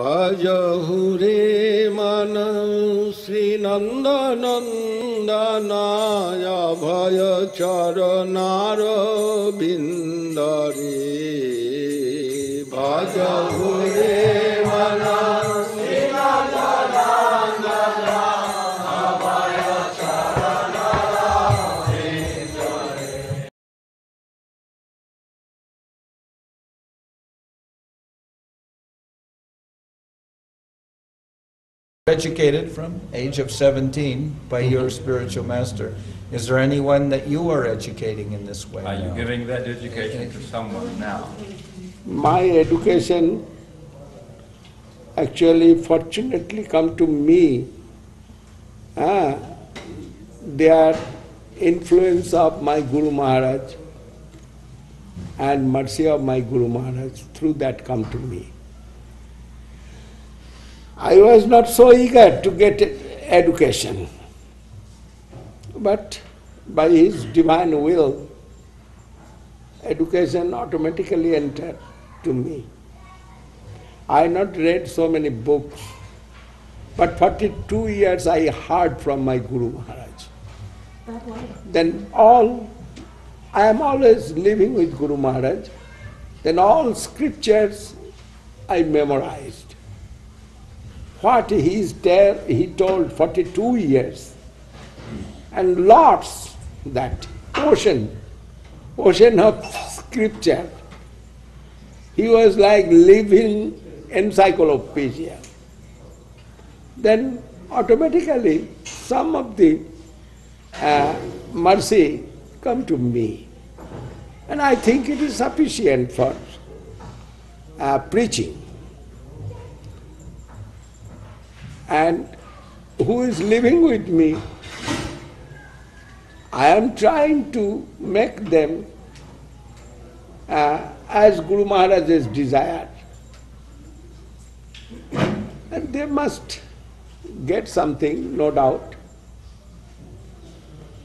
भजहुरे मन श्रीनन्दनन्दनाय भयचरनारबिन्दरे भजहुरे educated from age of 17 by your spiritual master. Is there anyone that you are educating in this way Are you giving that education to someone now? my education actually fortunately come to me ah, they are influence of my guru maharaj and mercy of my guru maharaj through that come to me i was not so eager to get education but by his divine will education automatically entered to me. I not read so many books, but 42 years I heard from my Guru Maharaj. Then all, I am always living with Guru Maharaj, then all scriptures I memorized. What he is there, he told 42 years, and lots that ocean ocean of scripture. He was like living encyclopedia. Then automatically some of the uh, mercy come to me. And I think it is sufficient for uh, preaching. And who is living with me, I am trying to make them uh, as Guru Maharaj's desired. And they must get something, no doubt.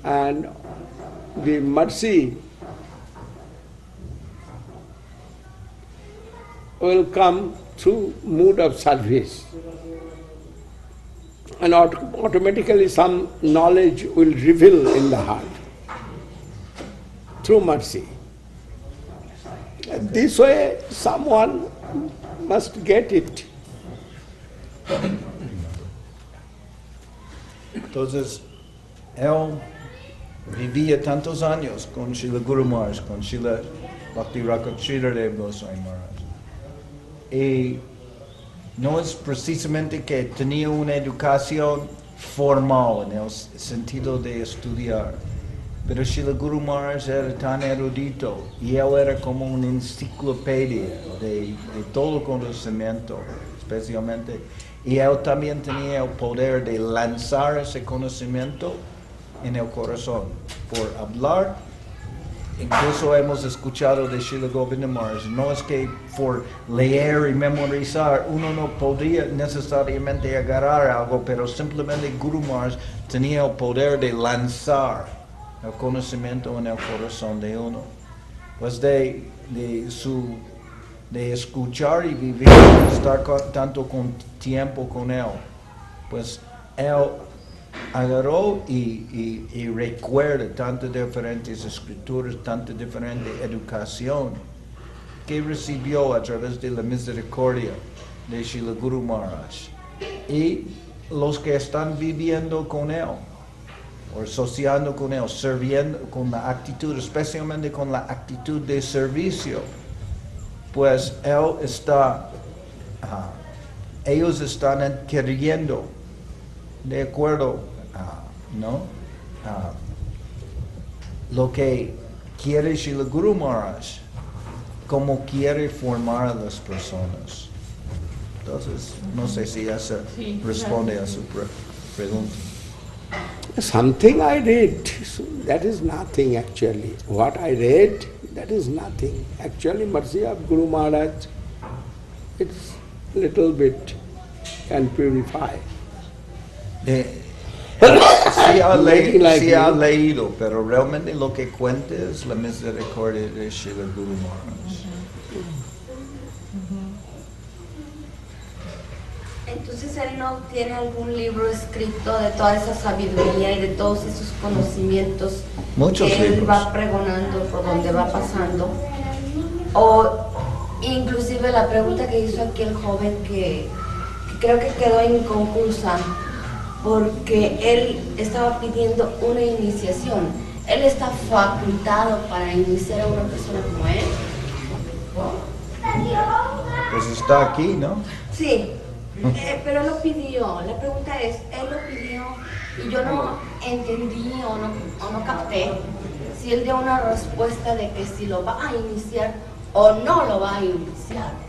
And the mercy will come through mood of service. And aut- automatically some knowledge will reveal in the heart through mercy. This way, someone must get it. Entonces, él vivía tantos años con Srila Guru Maharaj, con Srila Bhakti Rakshira Dev Goswami Maharaj. Y no es precisamente que tenía una educación formal en el sentido de estudiar, pero Srila Guru Maharaj era tan erudito y él era como una enciclopedia de, de todo conocimiento, especialmente. Y él también tenía el poder de lanzar ese conocimiento en el corazón por hablar Incluso hemos escuchado de Srila Govinda Maharaj, no es que por leer y memorizar uno no podría necesariamente agarrar algo, pero simplemente Guru Maharaj tenía el poder de lanzar el conocimiento en el corazón de uno. Pues de, de su de escuchar y vivir, estar tanto con tiempo con él, pues él agarró y, y, y recuerda tantas diferentes escrituras, tanta diferente educación que recibió a través de la misericordia de Srila Guru Maharaj. Y los que están viviendo con él, o asociando con él, sirviendo con la actitud, especialmente con la actitud de servicio, pues él está, ah, ellos están adquiriendo de acuerdo, ah, ¿no? Ah, lo que quiere Srila Guru Maharaj, como quiere formar a las personas. Entonces, no sé si eso Sí, responde a su pre- pregunta. Something I read, so that is nothing actually. What I read, that is nothing. Actually, mercy of Guru Maharaj, it's little bit can purify. Eh, sí ha, Making le- like sí ha leído, pero realmente lo que cuenta es la misericordia de Srila Guru Maharaj. Entonces él no tiene algún libro escrito de toda esa sabiduría y de todos esos conocimientos Muchos que él libros. va pregonando por donde va pasando. O inclusive la pregunta que hizo aquí el joven que, que creo que quedó inconclusa porque él estaba pidiendo una iniciación. Él está facultado para iniciar a una persona como él. Pues está aquí, ¿no? Sí, eh, pero lo pidió. La pregunta es, él lo pidió y yo no entendí o no, o no capté si él dio una respuesta de que si lo va a iniciar o no lo va a iniciar.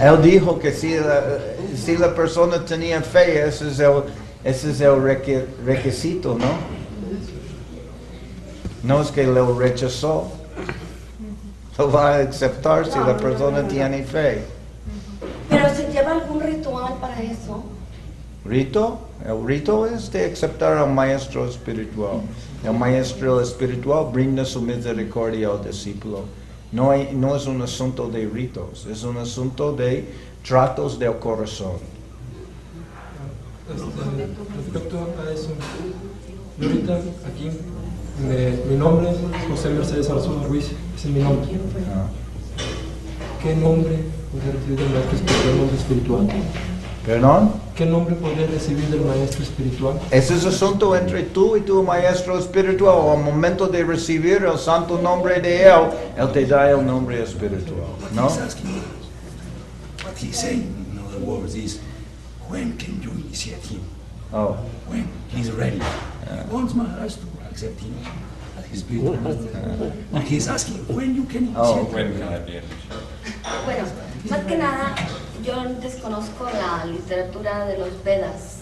Él dijo que si la, si la persona tenía fe, ese es el, ese es el requisito, ¿no? No es que lo rechazó. Lo va a aceptar si la persona tiene fe. Pero se lleva algún ritual para eso. ¿Rito? El rito es de aceptar al maestro espiritual. El maestro espiritual brinda su misericordia al discípulo. No, hay- no es un asunto de ritos, es un asunto de tratos del corazón. Respecto a eso, yo ahorita aquí, me- mi nombre es José Mercedes Arzuela Ruiz, ese es mi nombre. Ah. ¿Qué nombre recibir del maestro espiritual? Nombre espiritual. ¿Perdón? ¿Qué nombre podría recibir del maestro espiritual? Ese es asunto entre tú y tu maestro espiritual. Al momento de recibir el santo nombre de él, él te da el nombre espiritual. ¿No? He's. What he's saying, in other words, is when can you initiate him? Oh. When he's ready. He wants Maharaj to accept him as his spiritual master. And he's asking when you can Oh, initiate When him. can I be initiated? Bueno, más que nada, yo desconozco la literatura de los Vedas.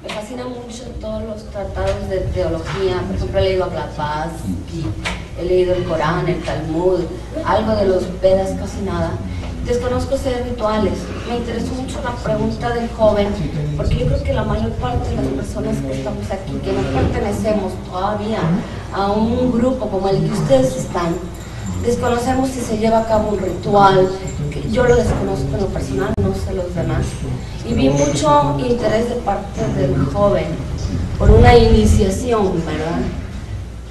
Me fascina mucho todos los tratados de teología. Por ejemplo, he leído a Blavatsky, he leído el Corán, el Talmud, algo de los Vedas, casi nada. Desconozco ser rituales. Me interesó mucho la pregunta del joven, porque yo creo que la mayor parte de las personas que estamos aquí, que no pertenecemos todavía a un grupo como el que ustedes están, desconocemos si se lleva a cabo un ritual, que yo lo desconozco en lo personal, no sé los demás. Y vi mucho interés de parte del joven por una iniciación, ¿verdad?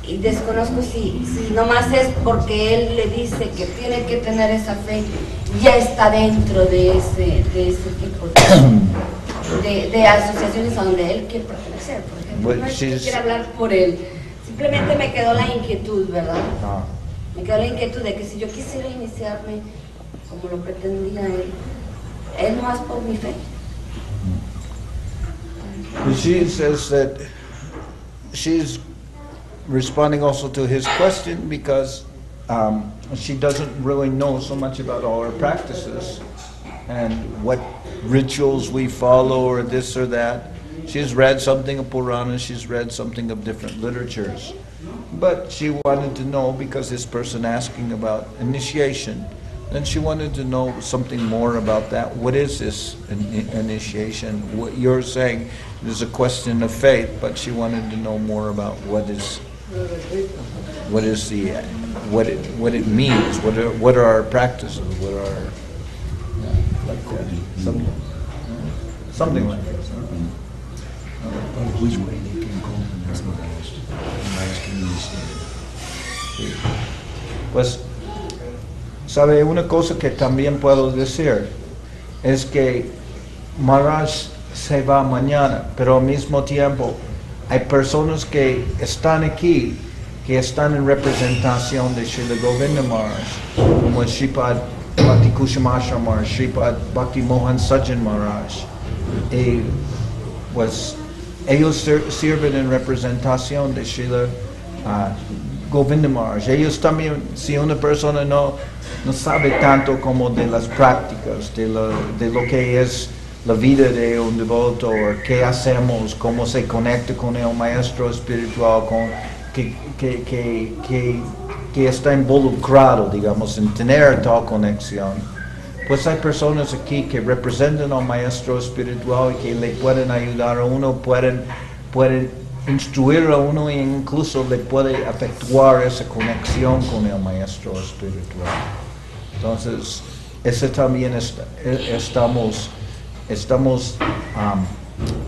Y desconozco si, si nomás es porque él le dice que tiene que tener esa fe, ya está dentro de ese, de ese tipo de, de- de asociaciones a donde él quiere pertenecer. Por ejemplo, Bueno, no es que quiera hablar por él, simplemente me quedó la inquietud, ¿verdad? Me la inquietud de que si yo quisiera iniciarme como lo pretendía él, es por mi fe. She says that she's responding also to his question because um, she doesn't really know so much about all our practices and what rituals we follow or this or that. She's read something of Purana, she's read something of different literatures. But she wanted to know because this person asking about initiation, then she wanted to know something more about that. What is this in- initiation? What you're saying is a question of faith, but she wanted to know more about what is what is the what it what it means. What are what are our practices? What are like that. Something, something like this. Pues, sabe, una cosa que también puedo decir es que Maharaj se va mañana, pero al mismo tiempo hay personas que están aquí, que están en representación de Srila Govinda Maharaj, como el Sripad Bhakti Kushamasha Maharaj, Sripad Bhakti Mohan Sajan Maharaj. Y, pues ellos sir- sirven en representación de Srila ah, Govinda. Ellos también, si una persona no, no sabe tanto como de las prácticas, de lo, de lo que es la vida de un devoto, qué hacemos, cómo se conecta con el maestro espiritual, con, que, que, que, que, que está involucrado, digamos, en tener tal conexión. Pues hay personas aquí que representan al maestro espiritual y que le pueden ayudar a uno, pueden, pueden instruir a uno e incluso le puede efectuar esa conexión con el maestro espiritual. Entonces, ese también eh, estamos, estamos am,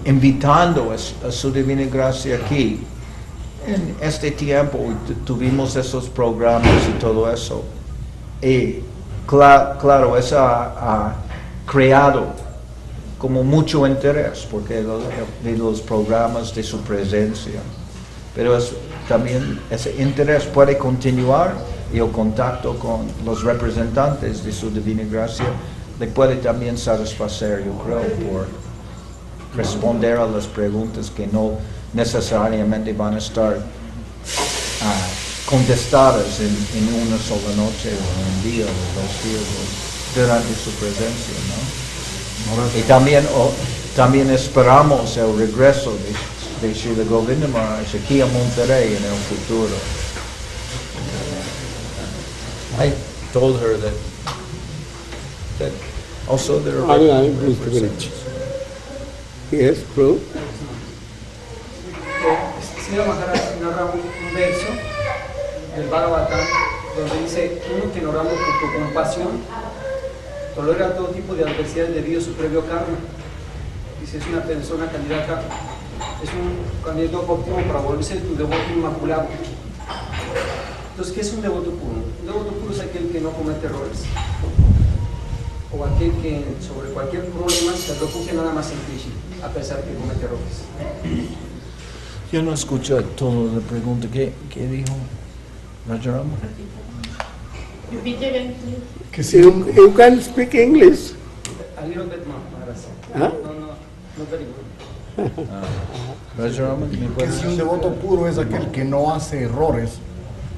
invitando a su divina gracia aquí. En este tiempo tu- tuvimos esos programas y todo eso. Y cla- claro, eso ha, ha creado como mucho interés porque lo- de los programas de su presencia. Pero también ese interés puede continuar y el contacto con los representantes de su divina gracia le puede también satisfacer, yo creo, por responder a las preguntas que no necesariamente van a estar ah, contestadas en, en una sola noche o en un día o dos días o durante su presencia, ¿no? Y también, o- también esperamos el regreso de, de Srila Govinda Maharaj aquí a Monterrey en el futuro. I told her that, that also there are... I am Mr. Yes, true. Señora Maharaj narra un, un verso del Bhagavatam donde dice, uno que oramos con tu compasión tolera todo tipo de adversidades debido a su previo karma. Dice, es una persona candidata, es un candidato óptimo para volverse tu devoto inmaculado. Entonces, ¿qué es un devoto puro? Un devoto puro es aquel que no comete errores. O aquel que sobre cualquier problema se refugia nada más en Krishna, a pesar que comete errores. Yo no escuché todo la pregunta. ¿Qué, qué dijo Rajarama? Repeat again, please. Que si you, you can speak English. A little bit more, Maharaj. Huh? No, no, no very good. Que si un devoto puro es aquel que no hace errores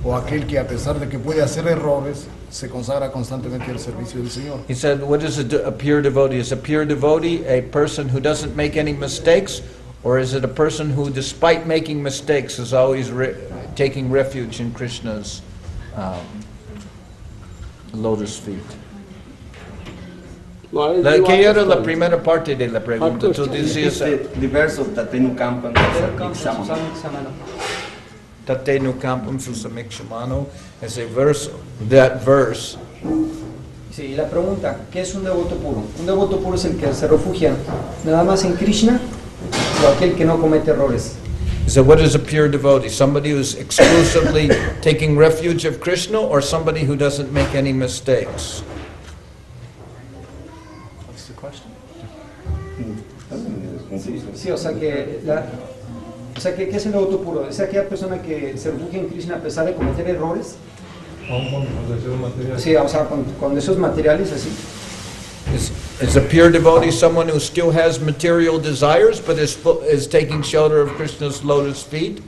o aquel que a pesar de que puede hacer errores, se consagra constantemente al servicio del Señor. He said, what is a, a pure devotee? Is a pure devotee a person who doesn't make any mistakes? Or is it a person who, despite making mistakes, is always re- taking refuge in Krishna's um, lotus feet? La, ¿Qué era la primera parte de la pregunta? Tú Parte. decías, Este diverso tatenu kampan Welcome, samam. Susan Samana. Tate nu kampam susamikshamano, ese verso, that verse, Sí, la pregunta, ¿qué es un devoto puro? Un devoto puro es el que se refugia nada más en Krishna o aquel que no comete errores. He said, what is a pure devotee? Somebody who's exclusively taking refuge of Krishna or somebody who doesn't make any mistakes? What's the question? Hmm. Sí, o sea que, la- o sea que ¿qué es el devoto puro? Es aquella persona que se refugia en Krishna a pesar de cometer errores. Sí, o sea, con, con esos materiales así. Is, is a pure devotee someone who still has material desires but is, is taking shelter of Krishna's lotus feet?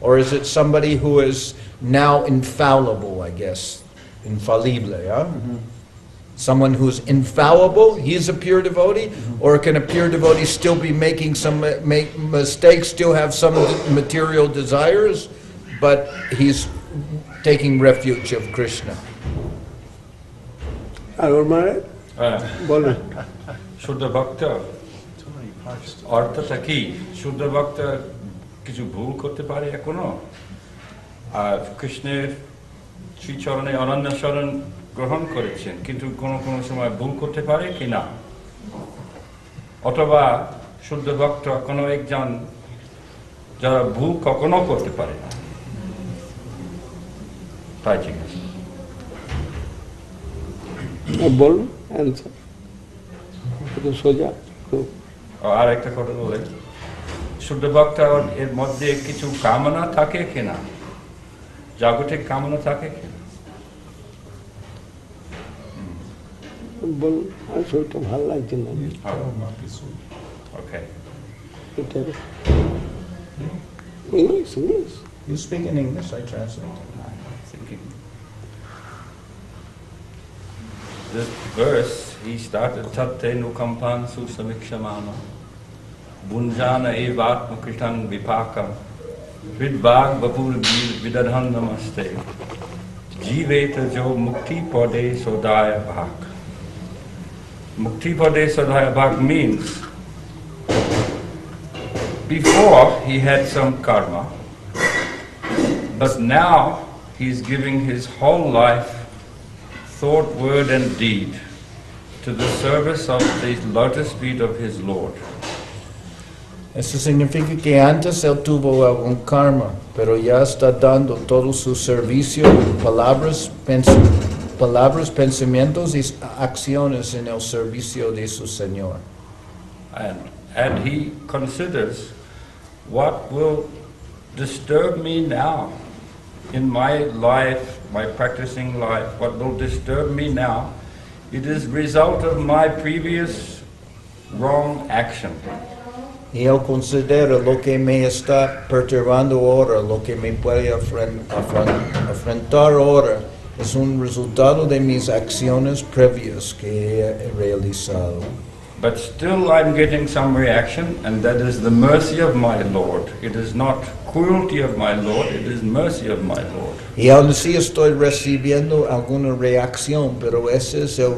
Or is it somebody who is now infallible, I guess? Infallible, yeah? Mm-hmm. Someone who's infallible, he's a pure devotee? Mm-hmm. Or can a pure devotee still be making some make mistakes, still have some material desires, but he's taking refuge of Krishna? Alor Maharaj, হ্যাঁ, বলেন। শুদ্ধ ভক্ত অর্থটা কি? শুদ্ধ ভক্ত কিছু ভুল করতে পারে এখনও? আর কৃষ্ণের শ্রীচরণে অনন্য শরণ গ্রহণ করেছেন কিন্তু কোনো কোনো সময় ভুল করতে পারে কি না? অথবা শুদ্ধ ভক্ত কোনো একজন যারা ভুল কখনো করতে পারে না? তাই ঠিক আছে বলুন অ্যান্সার একটু সোজা একটু। আর একটা কথা বলে শুদ্ধ ভক্ত এর মধ্যে কিছু কামনা থাকে কিনা? জাগতিক কামনা থাকে কিনা? বলুন আর শরীরটা ভালো লাগছে না? Okay English English You speak in English, I translate. This verse he started tatte nukampan susamikshamana bunjana evatma krishan vipakam vidvag vapur vidadhan namaste jiveta jo mukti pade sodaya bhak mukti pade sodaya bhak means before he had some karma but now he's giving his whole life, thought, word, and deed to the service of the lotus feet of his Lord. Eso significa que antes él tuvo algún karma, pero ya está dando todo su servicio, palabras, pens- palabras, pensamientos y acciones en el servicio de su Señor. And, and he considers what will disturb me now in my life, my practicing life, what will disturb me now. It is result of my previous wrong action. Y él considera lo que me está perturbando ahora, lo que me puede afrontar ahora, es un resultado de mis acciones previas que he realizado. But still I'm getting some reaction, and that is the mercy of my Lord. It is not cruelty of my Lord, it is mercy of my Lord. Y aún así estoy recibiendo alguna reacción, pero ese es el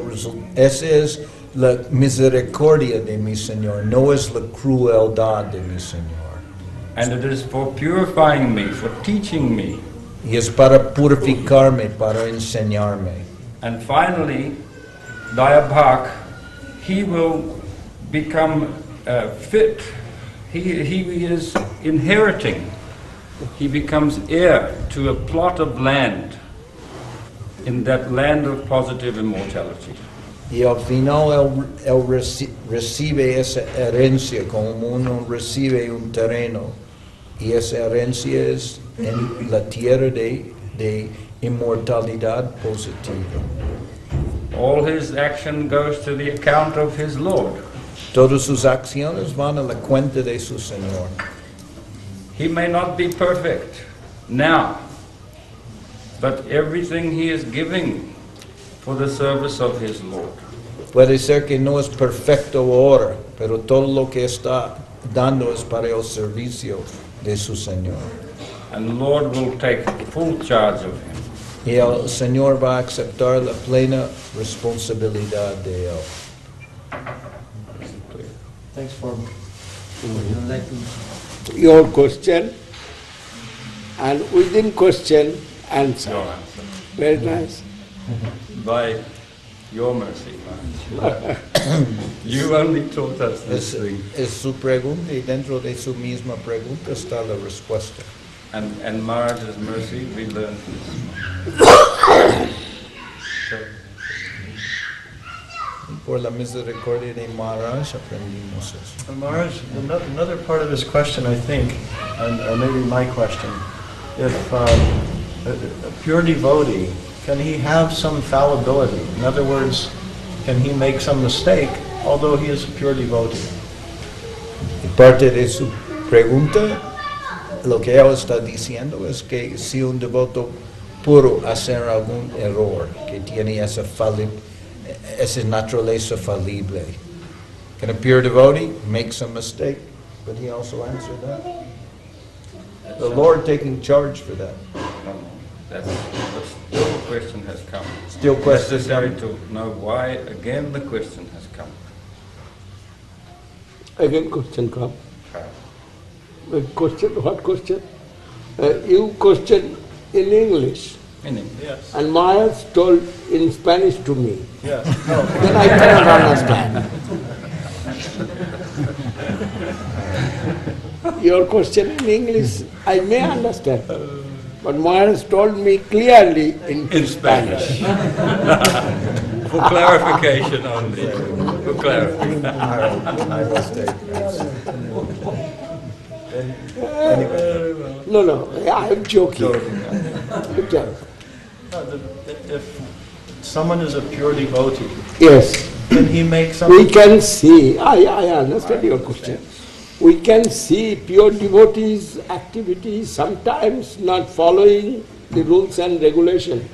ese es la misericordia de mi Señor, no es la crueldad de mi Señor. And it is for purifying me, for teaching me. Y es para purificarme, para enseñarme. And finally, Dayabhak, he will become uh, fit. He, he is inheriting. He becomes heir to a plot of land in that land of positive immortality. Y al final él, él reci- recibe esa herencia como uno recibe un terreno. Y esa herencia es en la tierra de, de inmortalidad positiva. All his action goes to the account of his Lord. Todas sus acciones van a la cuenta de su Señor. He may not be perfect now, but everything he is giving for the service of his Lord. Puede ser que no es perfecto ahora, pero todo lo que está dando es para el servicio de su Señor. And the Lord will take full charge of him. Y el Señor va a aceptar la plena responsabilidad de él. Thanks for enlightening. Your question, and within question, answer. Your answer. Very nice. By your mercy, Maharaj. You only taught us this Es, thing. es su pregunta y dentro de su misma pregunta está la respuesta. And, and Maharaj's mercy, we learned this. So, Y por la misericordia de Maharaj aprendimos eso. And Maharaj, another part of his question, I think, and or maybe my question, if um, a a pure devotee, can he have some fallibility? In other words, can he make some mistake, although he is a pure devotee? Y parte de su pregunta, lo que él está diciendo es que si un devoto puro hacer algún error, que tiene esa, fali- esa naturaleza falible. Can a pure devotee make some mistake? But he also answered that. The Lord taking charge for that. no, that's, but still the question has come. Still question Necessary to know why, again, the question has come. Again question come. Uh, Question, what question? Uh, You question in English, Meaning, Yes. and Maharaj told in Spanish to me. Yes. No. Then I cannot understand. Your question in English, I may understand, but Maharaj told me clearly in In Spanish. for clarification only, for clarification. Mistake. No, no, I'm joking. I'm joking. No, the- If someone is a pure devotee, Yes. can he make some? We can see, I, I understand your question. We can see pure devotees' activities sometimes not following the rules and regulation.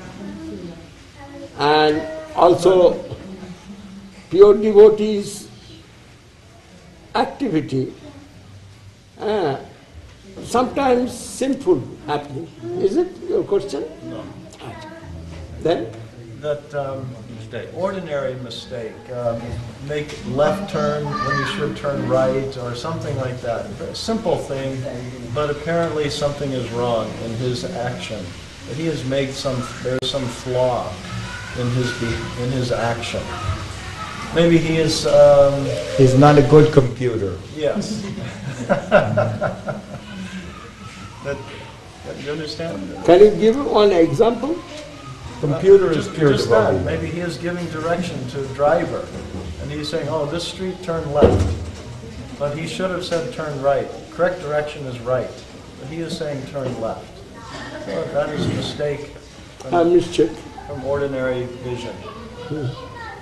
And also pure devotees' activity, uh, sometimes sinful happening. Is it your question? No. Then? That um, ordinary mistake, um, make left turn when you should turn right, or something like that. A simple thing, but apparently something is wrong in his action. That he has made some, there's some flaw in his, in his action. maybe he is, um, He's not a good computer. yes. That, that- you understand? Can you give one example? Computer is Just- pure Just that, devotee. maybe he is giving direction to the driver, and he's saying, oh, this street, turn left. But he should have said turn right. Correct direction is right, but he is saying turn left. So that is a mistake I from mischeck. from ordinary vision.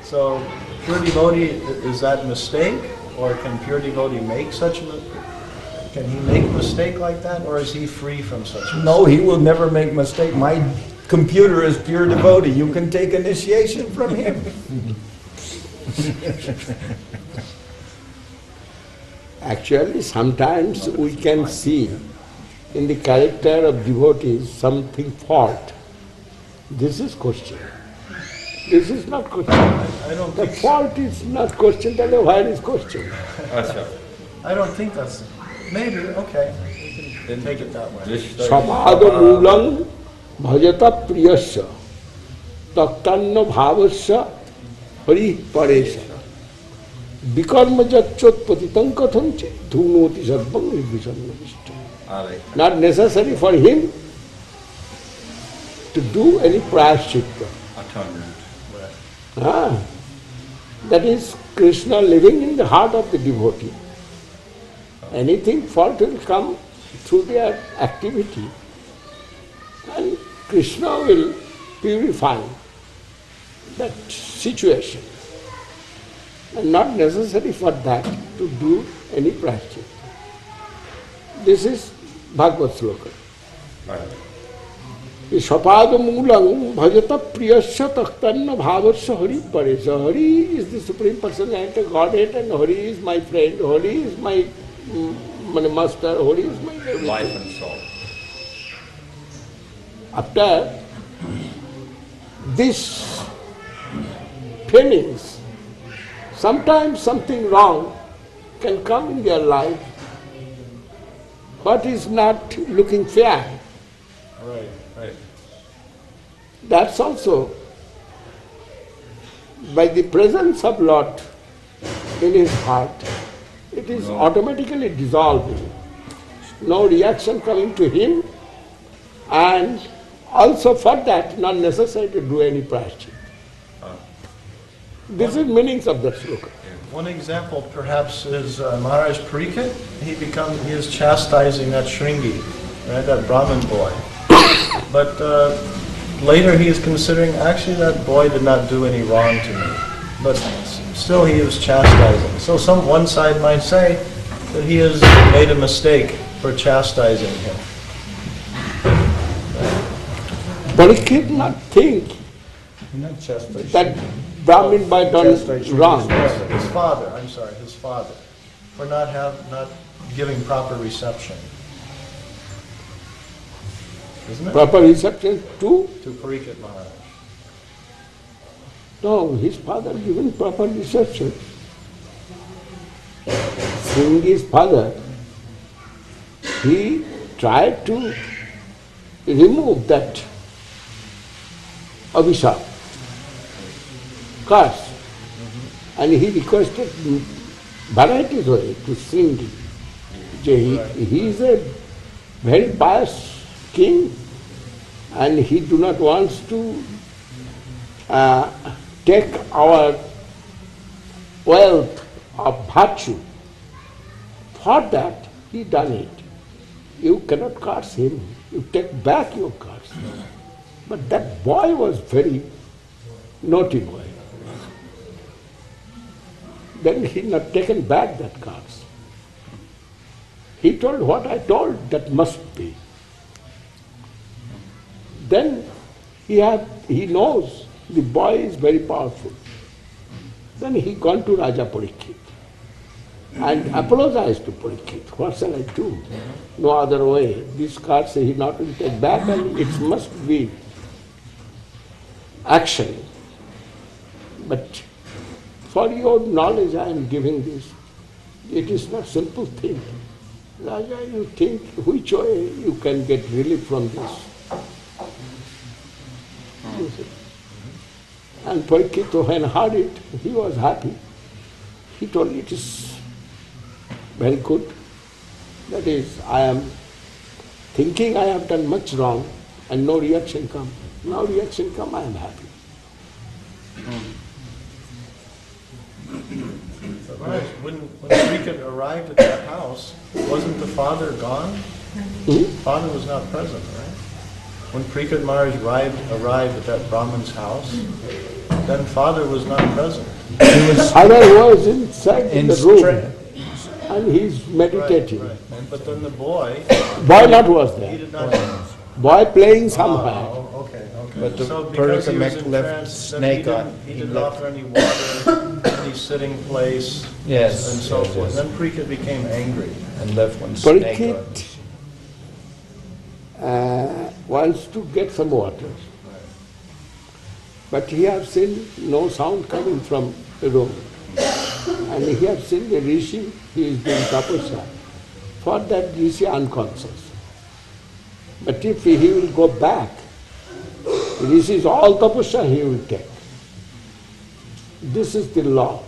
So pure devotee, i- is that mistake, or can pure devotee make such a, mi- can he make a mistake like that, or is he free from such a mistake? No, he will never make mistake. My computer is pure devotee. You can take initiation from him. Actually, sometimes we can see in the character of devotees something fault. This is question. This is not question. I, I don't the fault so. is not question, then why is question? I don't think that's. Maybe, okay. Then take it that way. Samadha Mulang. भजत प्रियस्य तत्न्न भावस्य हरि परेश विकर्म जत्योत्पतितं कथं चेत् धूनोति सर्वं Not necessary for him to do any prayaschitta. Atonement. Ah, that is Krishna living in the heart of the devotee. Oh. Anything fault will come through their activity and Krishna will purify that situation. And not necessary for that to do any practice. This is Bhagavad Sloka. Sapad Mulang Bhajata Priyasya Taktanna Bhavasya Hari Pareja. Hari is the Supreme Personality, Godhead, and Hari is my friend, Hari is my, mm, my master, Hari is my life and soul after this feelings, sometimes something wrong can come in their life, but is not looking fair. Right, right. That's also by the presence of Lord in his heart, it is No. automatically dissolving. No reaction coming to him, and also for that, not necessary to do any prayashchitta. This is meanings of that sloka. One example perhaps is uh, Maharaj Parikshit. He becomes, he is chastising that Shringi, right, that Brahmin boy. But uh, later he is considering, actually that boy did not do any wrong to me. But still he is chastising. So some, one side might say that he has made a mistake for chastising him. Parikshit not think Not chastised. that Brahmin done Chastising wrong. His father, I'm sorry, his father, for not have, not giving proper reception. Isn't it? Proper reception to To Parikshit Maharaj. No, his father given proper reception. Sringi's father, he tried to remove that abhishap, curse, and he requested it to sing. He, he is a very pious king and he do not want to uh, take our wealth of virtue. For that, he done it. You cannot curse him. You take back your curse. But that boy was very naughty boy. Then he not taken back that curse. He told what I told, that must be. Then he had, he knows the boy is very powerful. Then he gone to Raja Parikshit and apologized to Parikshit. What shall I do? No other way. This card say he not will take back and it must be action. But for your knowledge I am giving this. It is not simple thing. Raja, you think which way you can get relief from this? And Parikshit, when heard it, he was happy. He told me, it is very good. That is, I am thinking I have done much wrong and no reaction come. Now reaction come, I am happy. But when, when Srikant arrived at that house, wasn't the father gone? Hmm? Father was not present, right? When Prekat Maharaj arrived, arrived at that Brahman's house, then father was not present. Father was inside in the room and he's is Right, meditating. right. And- But then the boy, Boy not was he there. did not. Boy playing somewhere. Okay, okay. But the So because he was Purikamek in left trance, then snake he on- didn't, he he didn't left- offer any water, any sitting place, Yes. and so yes, forth. yes. Then Prekat became angry. And left one snake on. Parikshit uh, wants to get some water. But he has seen no sound coming from the room. And he has seen the rishi, he is doing tapasya. For that rishi unconscious. But if he will go back, rishi is all tapasya he will take. This is the law.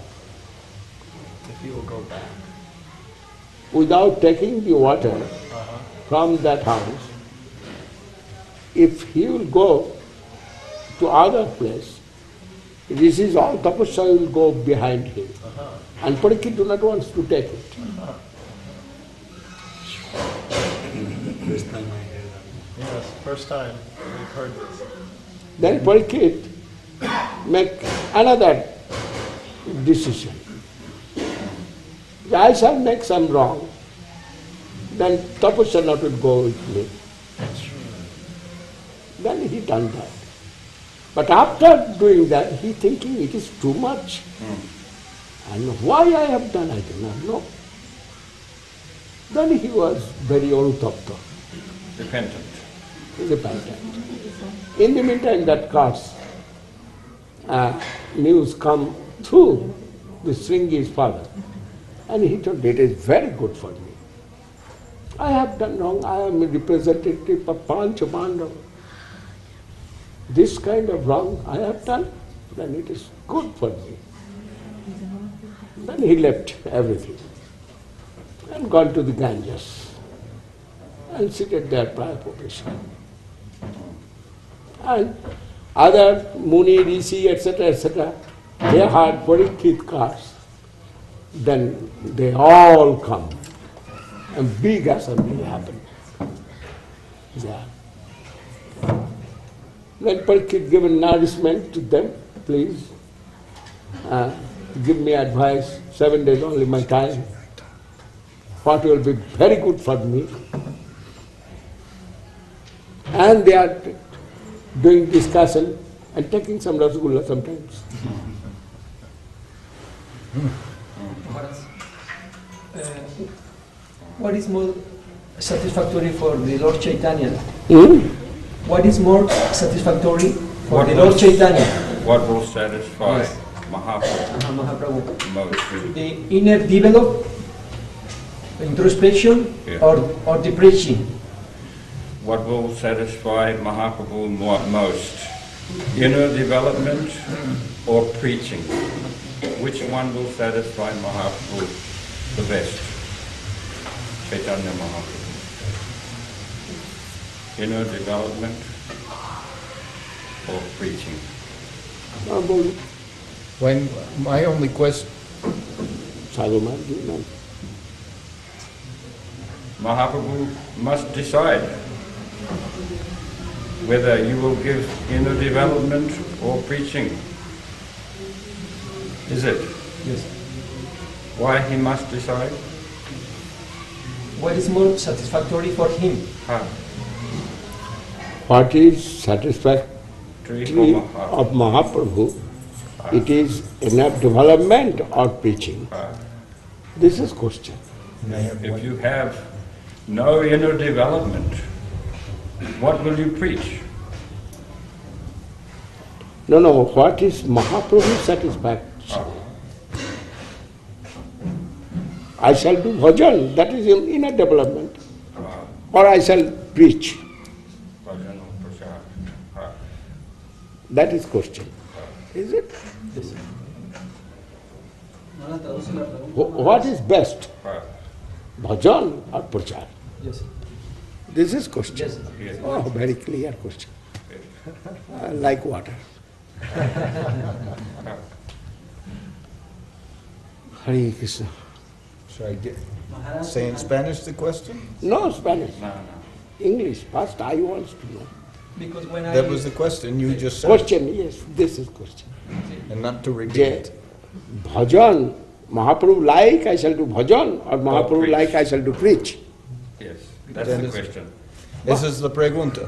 If he will go back. Without taking the water uh-huh. from that house, if he will go to other place, this is all tapasya will go behind him. Uh-huh. And Parikshit do not wants to take it. Uh-huh. First time I heard that. Yes, first time we've heard this. Then Parikshit make another decision. I shall make some wrong, then tapasya not will go with me. Then he done that. But after doing that, he thinking it is too much. And why I have done, I do not know. Then he was very old orutapta, Repentant. repentant. In the meantime, that car's uh, news come through the Sringi's father. And he told, it is very good for me. I have done wrong, I am a representative of Pancha. This kind of wrong I have done, then it is good for me. Then he left everything and gone to the Ganges and seated there prior position. And other Muni, Rishi, etc., etc., they had Parikshit cars. Then they all come. And big assembly happened. Yeah. Then Parikshit given nourishment to them, please. Uh, give me advice, seven days only my time. What will be very good for me. And they are doing discussion and taking some rasgulla sometimes. Uh, what is more satisfactory for the Lord Chaitanya? Hmm? What is more satisfactory for What the Lord Chaitanya, What will satisfy Yes. Mahaprabhu uh, Mahaprabhu? most? The inner develop, introspection, Yeah. or, or the preaching? What will satisfy Mahaprabhu most? Inner development or preaching? Which one will satisfy Mahaprabhu the best? Chaitanya Mahaprabhu. Inner development or preaching? When my only question, Sadhu Maharaj, no. Mahaprabhu must decide whether you will give inner development or preaching. Is it? Yes. Why he must decide? What is more satisfactory for him? How? What is satisfactory Tree Mahaprabhu. of Mahaprabhu, it is inner development or preaching. This is question. If you have no inner development, what will you preach? No, no, what is Mahaprabhu satisfaction? Oh. I shall do bhajan, that is in inner development. Uh-huh. Or I shall preach, Bhajan or prachar? Uh-huh. that is question. Uh-huh. Is it? Yes. Maharaj, traduce la pregunta. Wh- What is best? Bhajan or prachar? Yes. This is question. Yes. Oh, very clear question. uh, like water. Hare Krishna. Should I get, say in Spanish the question? No, Spanish. No, no. English, first I want to know. Because when that I was the question you just said. Question, yes, this is question. And not to repeat. Bhajan, Mahaprabhu like I shall do bhajan or oh, Mahaprabhu like I shall do preach. Yes, that's Then the question. Esa es la pregunta.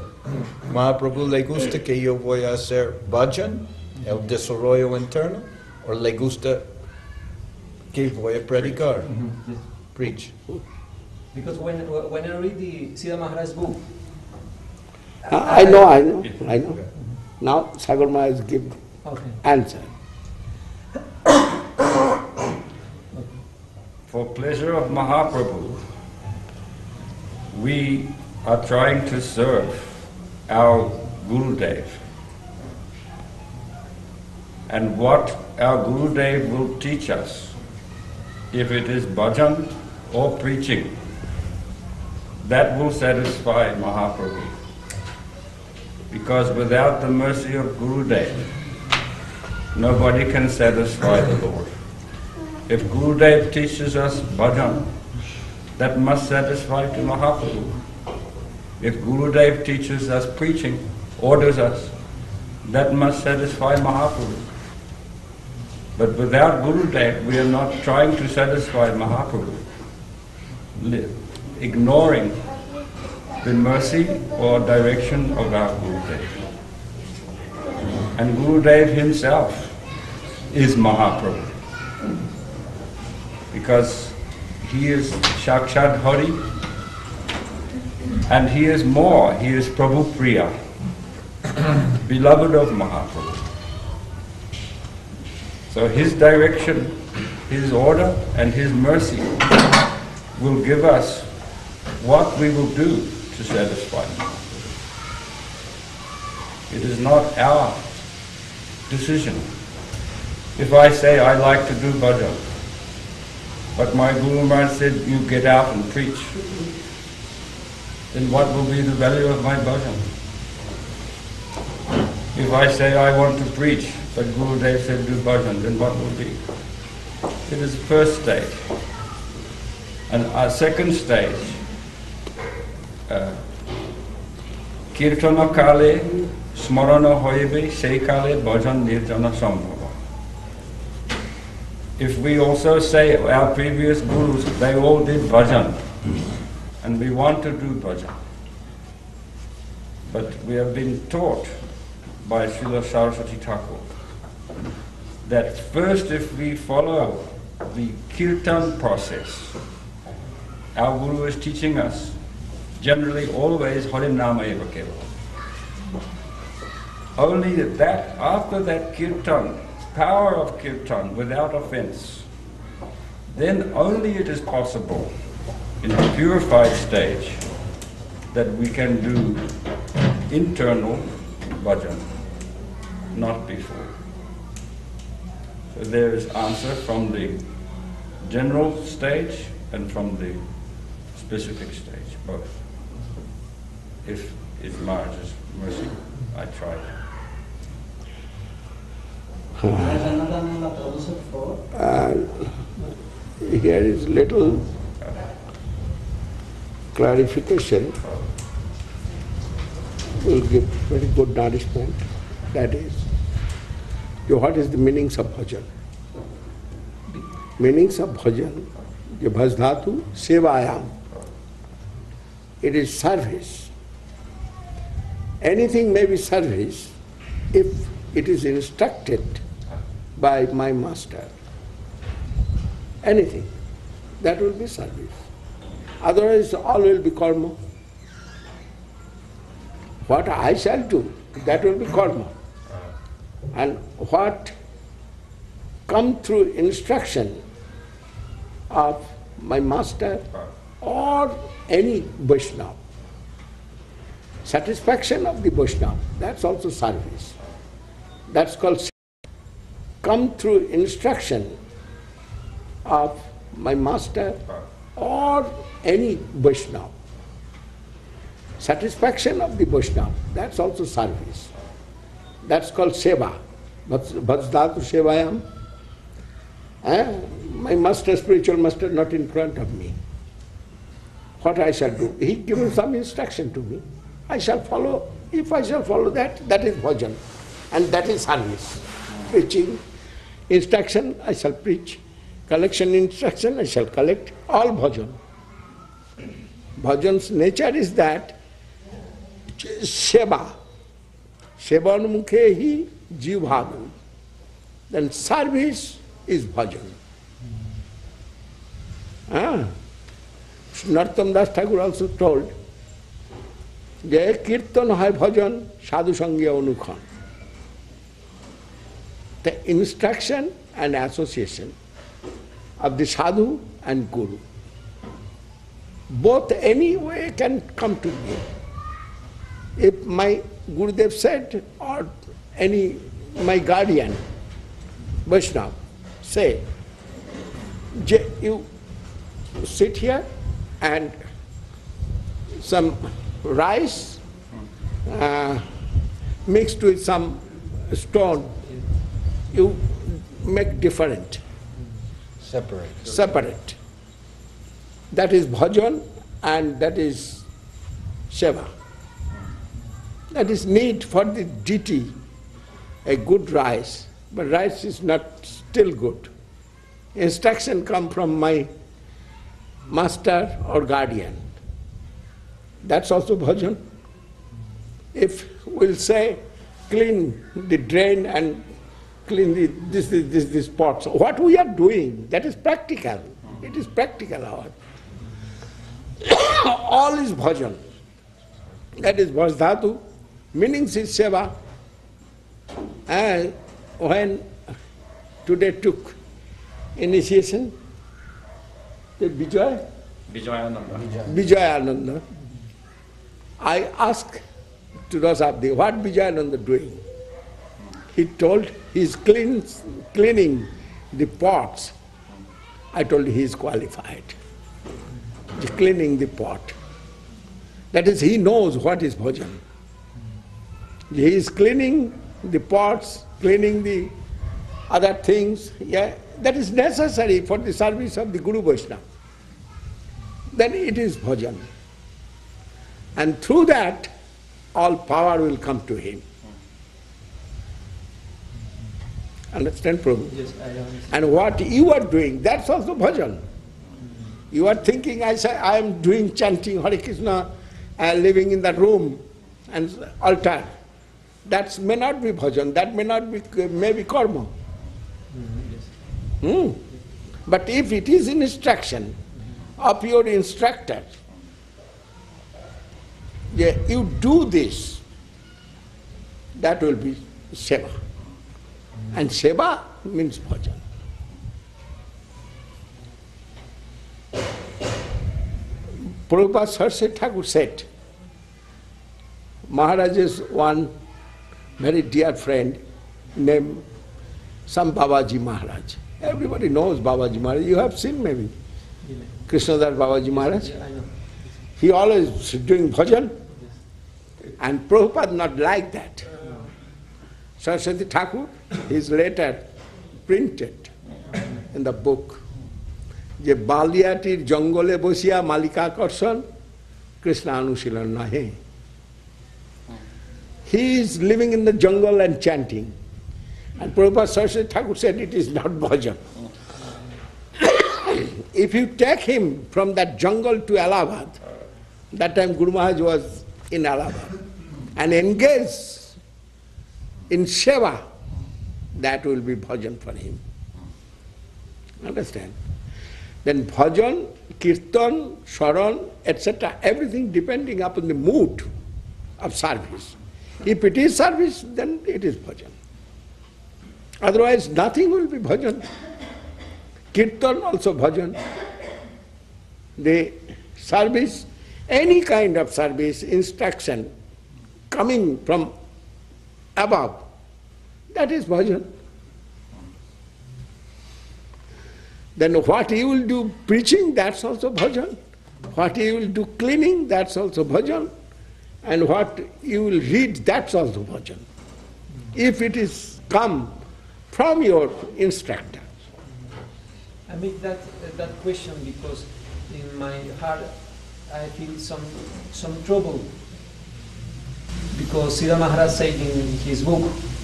¿Mahaprabhu le gusta que yo voy a hacer bhajan, el desarrollo interno, o le gusta que voy a predicar, mm-hmm. Yes. preach? Because when, when I read the Sridhar Maharaj's book, I I know, I know, I know. Now Sagar Maharaj give okay. answer. For pleasure of Mahaprabhu, we are trying to serve our Gurudev. And what our Gurudev will teach us, if it is bhajan or preaching, that will satisfy Mahaprabhu. Because without the mercy of Gurudev, nobody can satisfy the Lord. If Gurudev teaches us bhajan, that must satisfy to Mahaprabhu. If Guru Gurudev teaches us preaching, orders us, that must satisfy Mahaprabhu. But without Guru Gurudev, we are not trying to satisfy Mahaprabhu, ignoring the mercy or direction of our Guru Gurudev. And Guru Gurudev himself is Mahaprabhu because he is Shakshat Hari and he is more, he is Prabhu Priya, beloved of Mahaprabhu. So his direction, his order and his mercy will give us what we will do to satisfy him. It is not our decision. If I say I like to do bhajan, but my Guru Maharaj said, you get out and preach. Then what will be the value of my bhajan? If I say I want to preach, but Guru Dev said do bhajan, then what will be? It is first stage. And our second stage, uh, kirtana kale smarana hoyebe, se kale bhajan nirjana sambhav if we also say our previous gurus, they all did bhajan, and we want to do bhajan. But we have been taught by Srila Saraswati Thakur that first if we follow the kirtan process, our guru is teaching us generally always Harinama Eva Kevala. Only that, after that kirtan, power of kirtan without offense, then only it is possible in the purified stage that we can do internal bhajan, not before. So there is answer from the general stage and from the specific stage, both. If, if Maharaj's mercy, I tried. Maharaj, Ananda la traduce, por favor. Uh, here is little clarification will give very good nourishment. That is, what is the meanings of bhajan? Meanings of bhajan, the bhajdhatu sevayam. It is service. Anything may be service if it is instructed by my master. Anything. That will be service. Otherwise, all will be karma. What I shall do, that will be karma. And what come through instruction of my master or any Vaishnava, satisfaction of the Vaishnava, that's also service. That's called come through instruction of my master or any Vaishnava. Satisfaction of the Vaishnava, that's also service. That's called seva. Bhajdatu sevayam. Eh? My master, spiritual master, not in front of me. What I shall do? He given some instruction to me. I shall follow. If I shall follow that, that is bhajan. And that is service. Preaching, instruction, I shall preach. Collection instruction, I shall collect. All bhajan. Bhajan's nature is that seva. সেবনমুখে হি জিভাগু then service is bhajan. Ah. Narottam Das Thakur also told যে কীর্তন হয় ভজন সাধু সঙ্গে অনুক্ষণ the instruction and association of the sadhu and guru. Both any way can come to me. If my Gurudev said or any my guardian Vaishnava say "Je- you sit here and some rice uh, mixed with some stone you make different. Separate. separate. That is bhajan and that is seva. That is need for the deity a good rice but rice is not still good. Instruction come from my master or guardian. That's also bhajan. If we'll say clean the drain and clean the, this, this, this, pot. So what we are doing, that is practical. It is practical. All is bhajan. That is bhajdhatu, meaning is seva. And when today took initiation, the Vijay, Vijayananda. Vijayananda. I asked to Rasabdi, what Vijayananda doing? He told he is clean, cleaning the pots. I told you he is qualified. He's cleaning the pot. That is, he knows what is bhajan. He is cleaning the pots, cleaning the other things. Yeah, that is necessary for the service of the Guru Vaishnava. Then it is bhajan. And through that, all power will come to him. Understand, Prabhu? Yes, I understand. And what you are doing, that's also bhajan. You are thinking, I say, I am doing chanting Hare Krishna, uh, living in the room and altar. That may not be bhajan, that may not be, may be karma. Hmm. But if it is an instruction of your instructor, yeah, you do this, that will be seva. And seva means bhajan. Prabhupada Saraswati Thakur said, Maharaj's one very dear friend named some Babaji Maharaj. Everybody knows Babaji Maharaj. You have seen maybe Krishnadas Babaji Maharaj. Yeah. He always doing bhajan. And Prabhupada not like that. Uh-huh. Saraswati Thakur, his letter printed in the book. যে বালিয়াটির জঙ্গলে বসিয়া মালিকাকর্ষণ কৃষ্ণ অনুশীলন নহে He is living in the jungle and chanting. And Prabhupada Saraswati Thakur said it is not bhajan. if you take him from that jungle to Allahabad, that time Guru Maharaj was in Allahabad, and engage in seva, that will be bhajan for him. Understand? Then bhajan, kirtan, sharan, etc., everything depending upon the mood of service. If it is service, then it is bhajan. Otherwise, nothing will be bhajan. Kirtan also bhajan. The service, any kind of service, instruction coming from above, that is bhajan. Then what he will do preaching, that's also bhajan. What he will do cleaning, that's also bhajan. And what you will read, that's also bhajan. If it is come from your instructor. I make that, that question because in my heart I feel some, some trouble. Because Sridhar Maharaj said in his book, uh,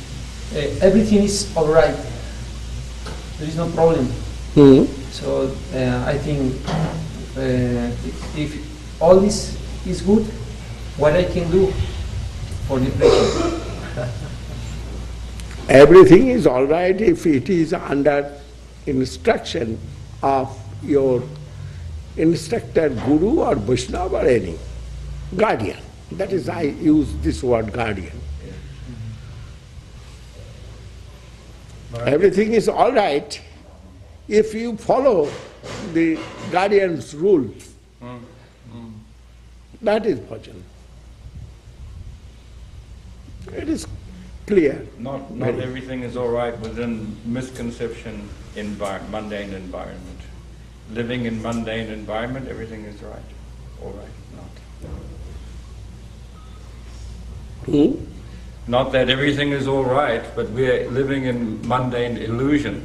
everything is all right. There is no problem. So uh, I think uh, if, if all this is good, what I can do for depression? Everything is all right if it is under instruction of your instructor, guru or Vaishnava or any guardian. That is, I use this word guardian. Everything is all right if you follow the guardian's rule. That is bhajan. It is clear. Not, not Very. everything is all right within misconception envir- mundane environment. Living in mundane environment, everything is right, all right, not. Hmm? Not that everything is all right, but we're living in mundane illusion.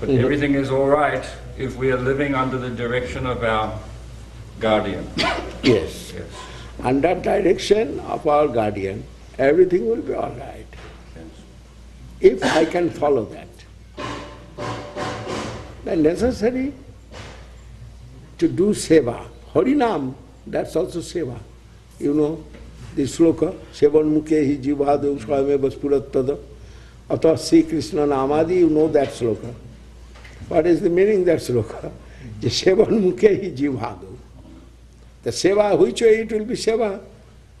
But Mhm. everything is all right if we are living under the direction of our guardian. Yes. Yes, Under direction of our guardian, everything will be all right. yes. If I can follow that. Then necessary to do seva. Harinam, that's also seva. You know, shloka seven मुखे ही जीवाद उमे बसपुर तद अतः Shri Krishna नामादि you know that shloka. What is the meaning that shloka? J seven मुखे ही जीवाद। The seva हुई चो it will be seva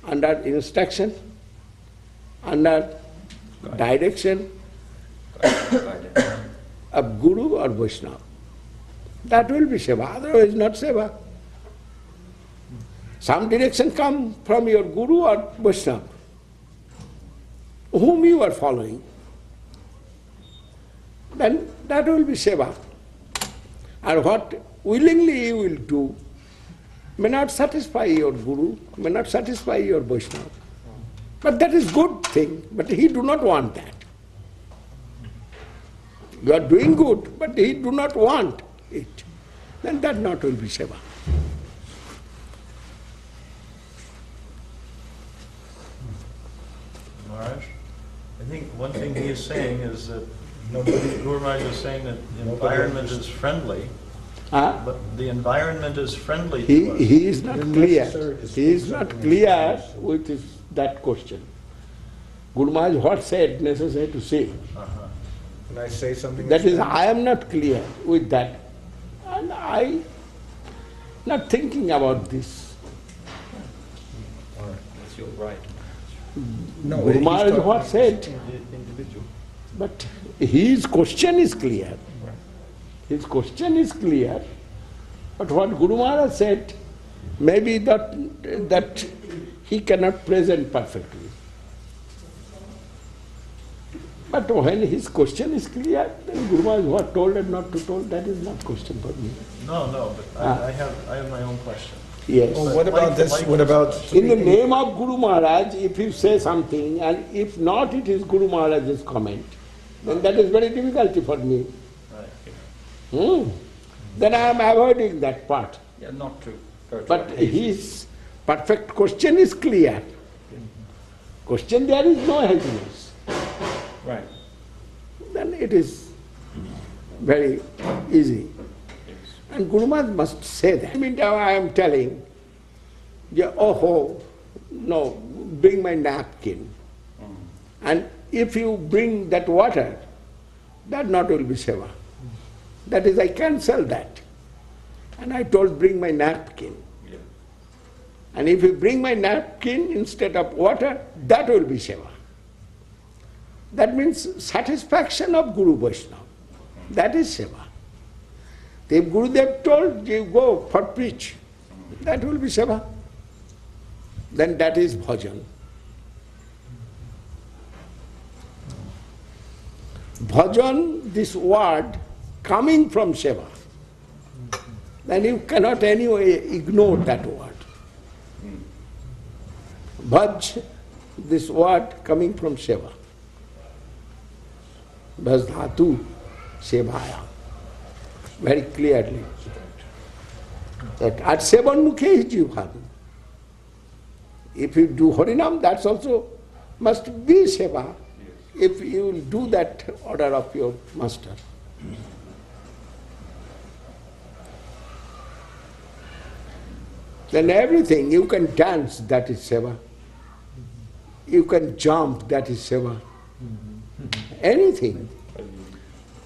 under instruction under direction of guru or Vaishnava that will be seva otherwise not seva Some direction come from your Guru or Vaishnava, whom you are following. Then that will be seva. And what willingly you will do may not satisfy your Guru, may not satisfy your Vaishnava. But that is good thing, but he do not want that. You are doing good, but he do not want it. Then that not will be seva. Maharaj, I think one thing he is saying is that, Guru Maharaj is saying that the environment is friendly, Huh? but the environment is friendly He, to us. he is not Then clear. He is not clear with his, that question. Guru Maharaj what said necessary to say. Uh-huh. Can I say something? That is, I am not clear with that. And I not thinking about this. All right. That's your right. No, Guru he's Maharaj what said, but his question is clear. His question is clear, but what Guru Maharaj said, maybe that, that he cannot present perfectly. But when his question is clear, then Guru Maharaj what told and not to told, that is not question for me. No, no, but Ah. I I have, I have my own question. Yes. What about Like- this, like what about? In the name of Guru Maharaj, if you say something, and if not it is Guru Maharaj's comment, then that is very difficult for me. Right. Hmm. Then I am avoiding that part. Yeah, not to go to But his perfect question is clear. Question there is no haziness. Right, Then it is very easy. And Guru Maharaj must say that. I mean, I am telling, yeah, oh, no, bring my napkin. Mm. And if you bring that water, that not will be seva. That is, I cancel that. And I told, bring my napkin. yeah. And if you bring my napkin instead of water, that will be seva. That means satisfaction of Guru Vaishnava. That is seva. If Gurudev told you go for preach, that will be seva. Then that is bhajan. Bhajan, this word coming from Seva, then you cannot anyway ignore that word. Bhaj, this word coming from Seva. Bhaj dhatu, Sevaya. Very clearly. That at Sevan Mukhe is. If you do Harinam, that's also must be Seva. If you will do that order of your master. Then everything, you can dance, that is Seva. You can jump, that is Seva. Anything.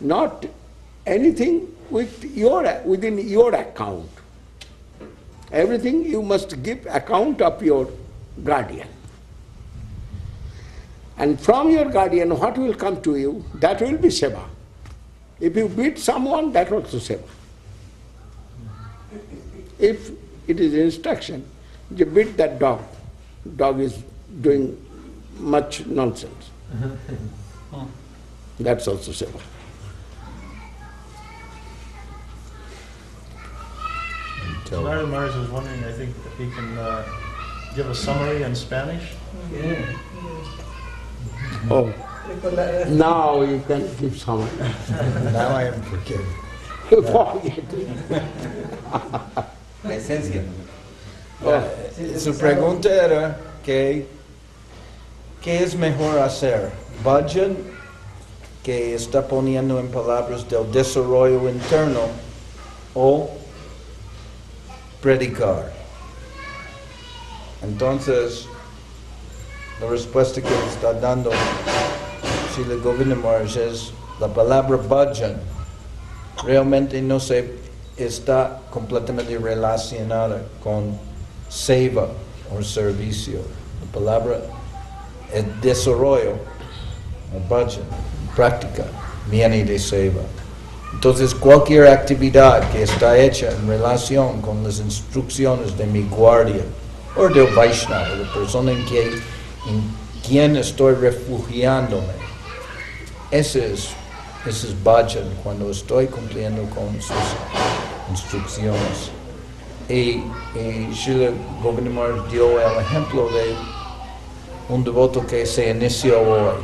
Not anything with your, within your account. Everything you must give account of your guardian. And from your guardian, what will come to you? That will be seva. If you beat someone, that also seva. If it is instruction, you beat that dog, dog is doing much nonsense. Uh-huh. That's also seva. Narada Mars was wondering, I think, if he can uh, give a summary in Spanish? Oh, now you can give someone. Now I am forgiven. You forget. La esencia. Su pregunta era que, ¿qué es mejor hacer? ¿Bhajan, que está poniendo en palabras del desarrollo interno, o predicar? Entonces, la respuesta que está dando Srila Govinda es la palabra bhajan realmente no se está completamente relacionada con seva o servicio. La palabra es desarrollo, bhajan, práctica, viene de seva. Entonces, cualquier actividad que está hecha en relación con las instrucciones de mi guardia o del Vaishnava, la persona en, que, en quien estoy refugiándome, ese es, ese es bhajan, cuando estoy cumpliendo con sus instrucciones. Y, y Maharaj dio el ejemplo de un devoto que se inició hoy,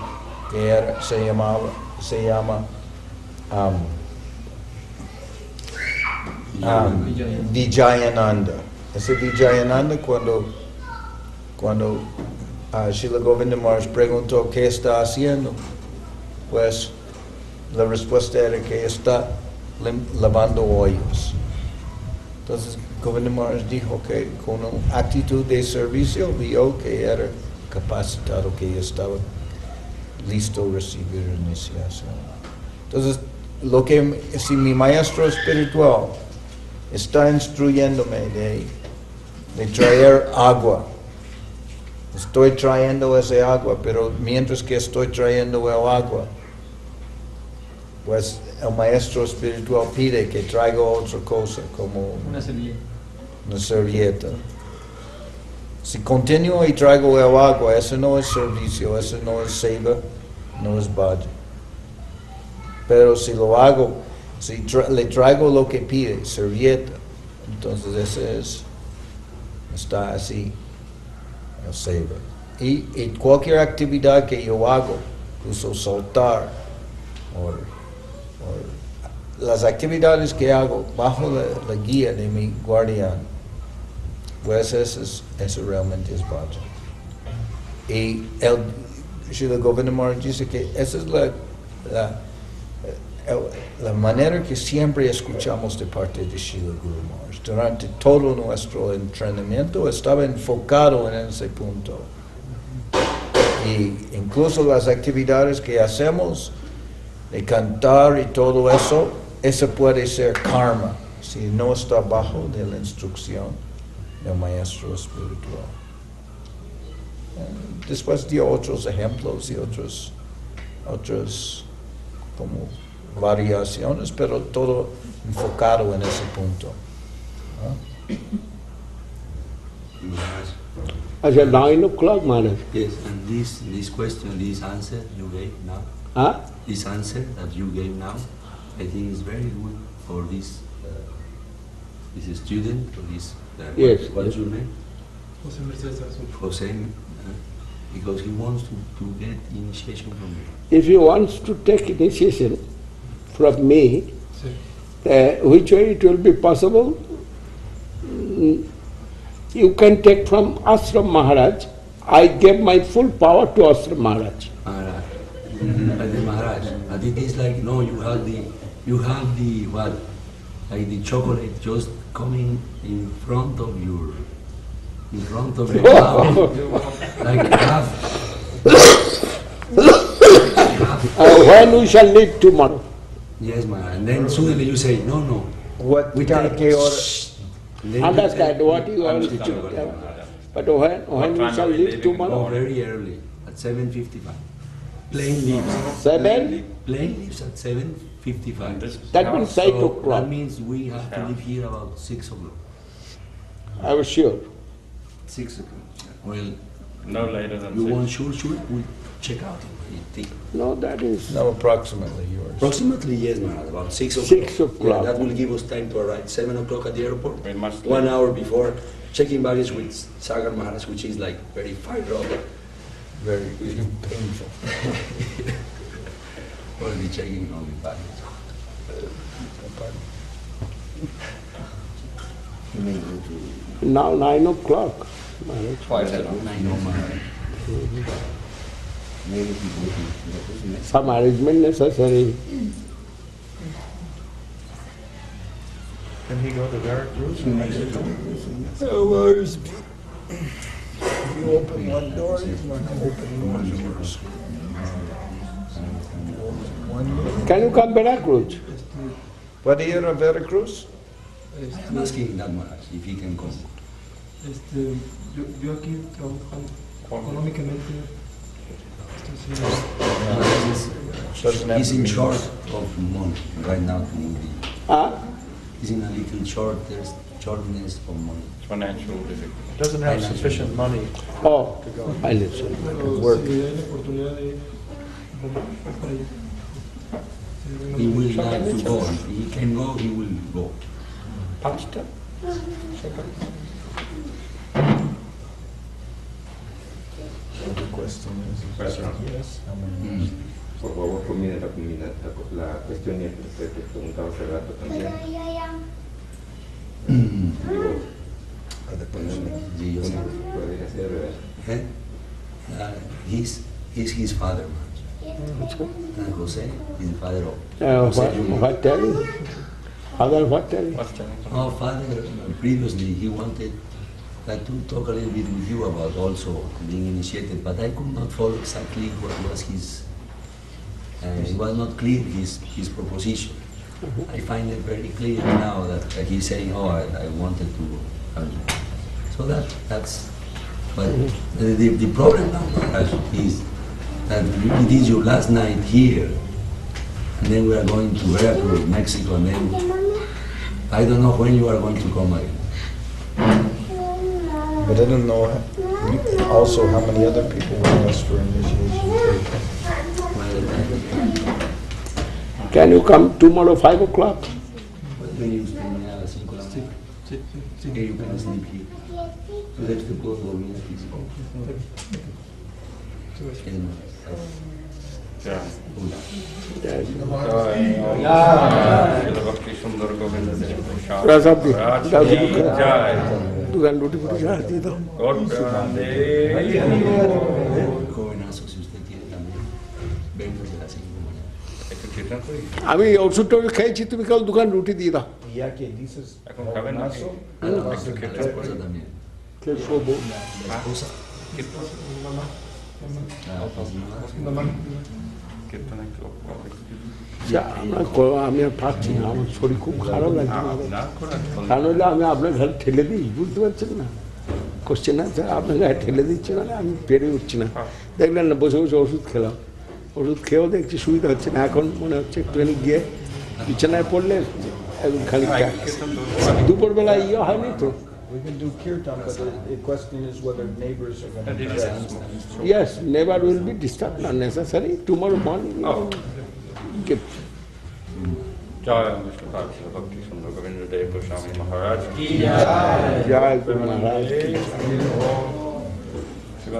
que era- se llamaba, se llama um, um, Vijayananda. Ese Vijayananda cuando, cuando uh, Srila Govinda Maharaj preguntó qué está haciendo, pues la respuesta era que está lavando hoyos. Entonces Govinda Maharaj dijo que con una actitud de servicio vio que era capacitado, que estaba listo a recibir iniciación. Entonces, lo que si mi maestro espiritual está instruyéndome de, de traer agua, estoy trayendo ese agua, pero mientras que estoy trayendo el agua, pues el maestro espiritual pide que traiga otra cosa, como Una semilla. una servilleta. Si continúo y traigo el agua, eso no es servicio, eso no es seva, no es bhaja. Pero si lo hago, si tra- le traigo lo que pide, servilleta, entonces ese es, está así, el seva. Y, y cualquier actividad que yo hago, incluso saltar, o o las actividades que hago bajo la, la guía de mi guardián, pues eso, es, eso realmente es bhajan. Y el Srila Govinda dice que esa es la, la, la manera que siempre escuchamos de parte de Srila Guru Maharaj. Durante todo nuestro entrenamiento estaba enfocado en ese punto. Y incluso las actividades que hacemos, de cantar y todo eso, eso puede ser karma, si no está bajo de la instrucción del maestro espiritual. Después dio otros ejemplos y otros, otros como variaciones, pero todo enfocado en ese punto. ¿no? Maharaj. At nine o'clock, Maharaj. Yes, and this, this question, this answer you gave now, Huh? this answer that you gave now, I think is very good for this, uh, this student, or this, uh, what- Yes, what's yes. your name? José Mercedes Jose, uh, because he wants to, to get initiation from you. If he wants to take initiation from me, uh, which way it will be possible? Mm, You can take from Ashram Maharaj. I gave my full power to Ashram Maharaj. Maharaj, but the Maharaj, but it is like, no, you have the, you have the, what, like the chocolate just coming in front of your, in front of your mouth, like half. Uh, when we shall leave tomorrow? Yes, Maharaj, and then suddenly you say, no, no, What, we ca- take, qué hora? shh. Then you Understand what you want to Understand what tell. you want. But when, when we shall leave leaving? Oh, tomorrow? very early, at seven fifty-five. Plane leaves, Seven? plane leaves at seven And fifty-five. this That means house- eight So o'clock. that means we have to leave here about six o'clock. I was sure. Six o'clock. Well, No later than you six. want sure, sure, we'll check out in my thing. No, that is, No, approximately yours. Approximately, yes, Maharaj, about six o'clock. Six o'clock. Yeah, that will give us time to arrive seven o'clock at the airport. We must One leave. hour before checking baggage with Sagar Maharaj, which is like very far up. Very painful. We'll be checking all the baggage. now nine o'clock. Maharaj. I know, Maharaj. Some arrangement necessary. Can he go to Veracruz in Mexico? If you open one door, he's not gonna open one door. Can you come to Veracruz? ¿Puede ir a Veracruz? Este, I'm asking that much, if he can come. Este, yo, yo aquí trabajo económicamente. estoy haciendo- Maharaj is- Doesn't have He's in be short of money right now to move the, Huh? he's in a little short, there's shortness of money. Financial difficulty. Doesn't have sufficient money. Oh, I listen. Pero work. si hay la oportunidad de volver para allá. Sí, He will like to go, he can go, he will go. Pastor? The question is, Question. yes, how Mm. many? Por favor, combine la, combina- la, co- la cuestión y el que que preguntaba hace rato también. Mm. Digo, Are the con un- Sí, yo sé. uno podría ser, ¿verdad? Eh? Uh, he's, he's his father, Maharaj. And Jose is the father of Uh, Jose what, Junior. what tell you? Father, what tell you? What's the name? Our father, uh, previously, he wanted uh, to talk a little bit with you about also being initiated, but I could not follow exactly what was his, uh, it was not clear his, his proposition. I find it very clear now that uh, he's saying, oh, I, I wanted to. um, So that, that's, but the, the, the problem now is that it is your last night here, and then we are going to Veracruz, Mexico, and then I don't know when you are going to come again. But I don't know also how many other people will ask for initiation. Can you come tomorrow five o'clock? when you spend you can sleep here. Yeah. uy. Yes. শিল ভক্তি সুন্দর গোবিন্দ দেব প্রসাদ দি। রাজ দাও কি দুটো খাও। জয় দোকান রুটি ফুটি ছাড়া দিয়ে দাও গৌর প্রেমানন্দে Jovenazo, si usted quiere también, vengo de las cinco de la mañana. একটু কীর্তন করি আমি ওষুধ টষুধ খেয়েছি তুমি কেবল দোকান রুটি দিয়ে দাও Y ya que dices, এখন খাবেন নাকি A la, a কীর্তন একটু যা, আমরা আমি আর পারছি না আমার শরীর খুব খারাপ লাগছে না না তা নইলে আমি আপনার ঘরে ঠেলে দিই বুঝতে পারছেন না কোশ্চেন না স্যার আপনার গায়ে ঠেলে দিচ্ছি মানে আমি পেরে উঠছি না দেখলেন না বসে বসে ওষুধ খেলাম ওষুধ খেয়েও দেখছি সুবিধা হচ্ছে না এখন মনে হচ্ছে একটুখানি গিয়ে বিছানায় পড়লে কীর্তন তো দুপুরবেলা ইয়ে হয়নি তো We can do kirtan, but the, question is whether neighbors are going to be disturbed. Yes, neighbor will be disturbed unnecessary. Tomorrow morning, oh. Jaya Mr. Bhakti Govinda Dev Goswami Maharaj Ki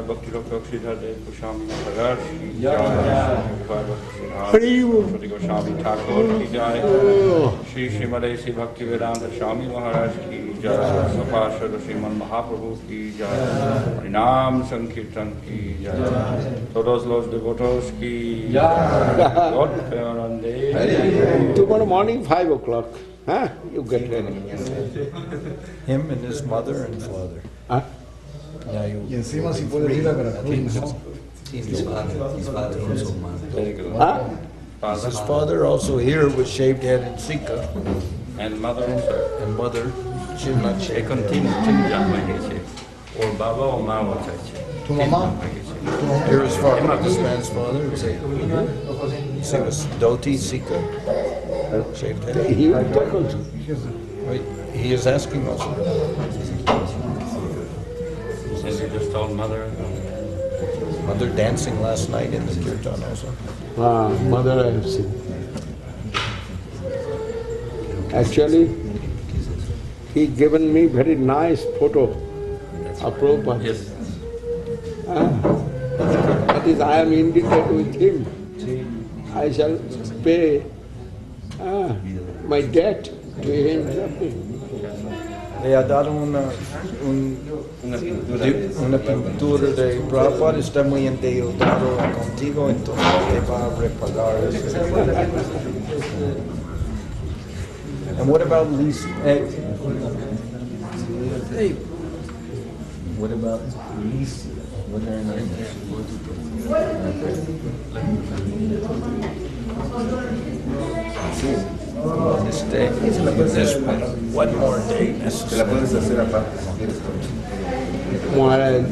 भक्ति लोक श्रीधर देव गोस्वामी बोल। सरस्वती गोस्वामी ठाकुर की जय श्री श्रीमद श्री भक्ति वेदांत स्वामी महाराज की जय सपार्षद श्रीमद महाप्रभु की जय हरिनाम संकीर्तन की जय todos los devotos की God Peorande Tomorrow morning, five o'clock, huh? You get ready. Him and his mother and father. Huh? Y encima si ir a Veracruz, ¿no? His father, his father also here with shaved head and Sikha. And mother also. And mother, Chinmache. They continue Chinmache. Or Baba or Mama To Mama? Here is father, this man's father. Hmm? He was Dhoti Sikha. Shaved head. He is asking us. And you just told mother Mother dancing last night in the kirtan also. Ah, mother I have seen. Actually, he given me very nice photo of Prabhupada. Yes. Ah, that is, I am indebted with him. I shall pay ah, my debt to him ha dado una, una pintura de Prabhupada, está muy endeudado contigo, entonces te va a repagar eso. And what about Lisa? eh, hey, what about Lisa? What her name is? This day, this one, one more day necessary. puedes hacer aparte si quieres. Maharaj,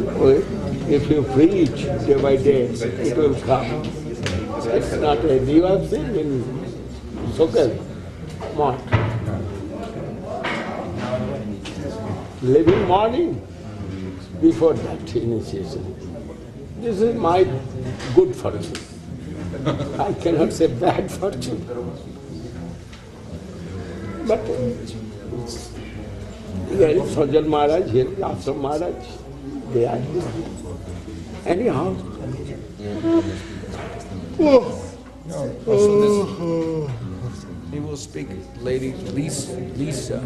if you preach day by day, it will come. It's not a, you have seen in Soquel, Math. Living morning before that initiation. This is my good fortune. I cannot say bad fortune. But is Sajal Maharaj, here Ashram Maharaj. They are here. Anyhow. Oh, this, he will speak, lady Lisa, Lisa,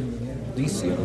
Lisa.